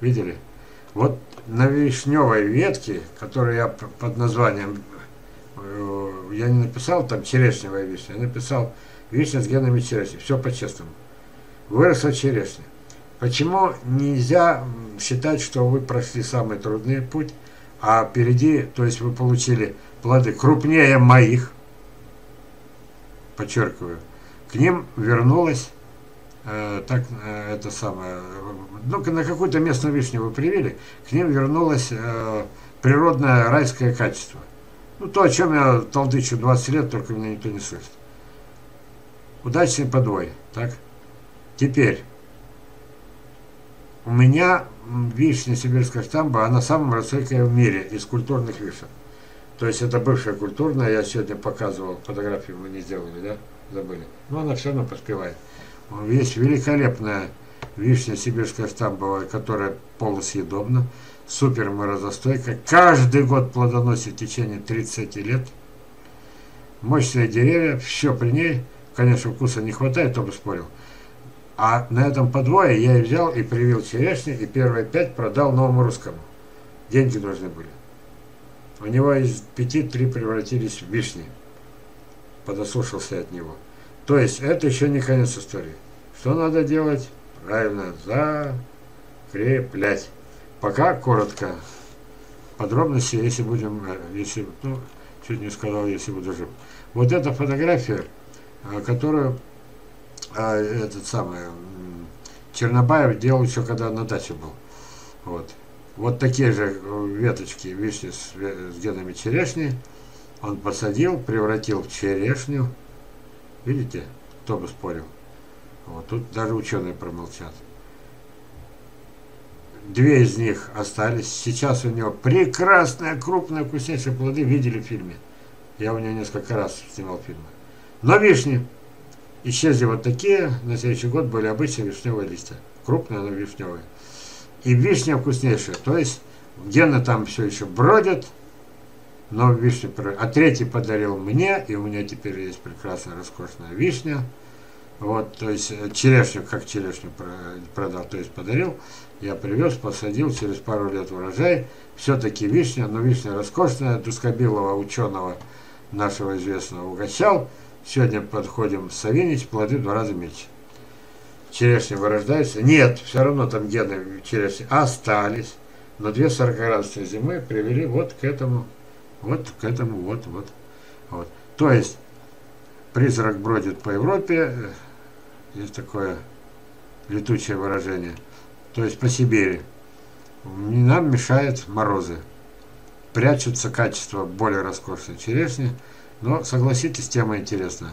Видели? Вот на вишневой ветке, которую я под названием, э, я не написал там черешневая вишня, я написал вишня с генами черешни. Все по-честному. Выросла черешня. Почему нельзя считать, что вы прошли самый трудный путь, а впереди, то есть вы получили плоды крупнее моих, подчеркиваю, к ним вернулась э, так э, это самое, ну на какую-то местную вишню вы привели, к ним вернулось э, природное райское качество. Ну то, о чем я толдычу 20 лет, только меня никто не слышит. Удачный подвой, так? Теперь, у меня вишня сибирская штамба, она самая высокая в мире из культурных вишен. То есть это бывшая культурная, я сегодня показывал, фотографию мы не сделали, да, забыли. Но она все равно поспевает. Есть великолепная вишня сибирская штамбовая, которая полусъедобна, супер морозостойкая, каждый год плодоносит в течение 30 лет. Мощные деревья, все при ней, конечно, вкуса не хватает, кто бы спорил. А на этом подвое я и взял и привил черешни, и первые пять продал новому русскому. Деньги нужны были. У него из пяти три превратились в вишни. Подослушался от него. То есть это еще не конец истории. Что надо делать? Правильно, закреплять. Пока коротко. Подробности, если будем, э, если, ну, чуть не сказал, если буду жив. Вот эта фотография, э, которую а, этот самый Чернобаев делал еще когда на даче был. Вот. Вот такие же э, веточки вишни с, с генами черешни он посадил, превратил в черешню. Видите, кто бы спорил. Вот тут даже ученые промолчат. Две из них остались. Сейчас у него прекрасные, крупные, вкуснейшие плоды. Видели в фильме. Я у него несколько раз снимал фильмы. Но вишни исчезли вот такие, на следующий год были обычные вишневые листья. Крупные, но вишневые. И вишня вкуснейшая. То есть гены там все еще бродят, но вишня... А третий подарил мне, и у меня теперь есть прекрасная, роскошная вишня. Вот, то есть э, черешню, как черешню продал, то есть подарил. Я привез, посадил, через пару лет урожай. Все-таки вишня, но вишня роскошная, Дускобилова ученого нашего известного угощал. Сегодня подходим Савинич, плоды два раза меньше. Черешня вырождается. Нет, все равно там гены черешни остались. Но две сорокоградусные зимы привели вот к этому, вот к этому, вот, вот, вот. То есть, призрак бродит по Европе, есть такое летучее выражение, то есть по Сибири. Нам мешают морозы. Прячутся качества более роскошной черешни, но согласитесь, тема интересная.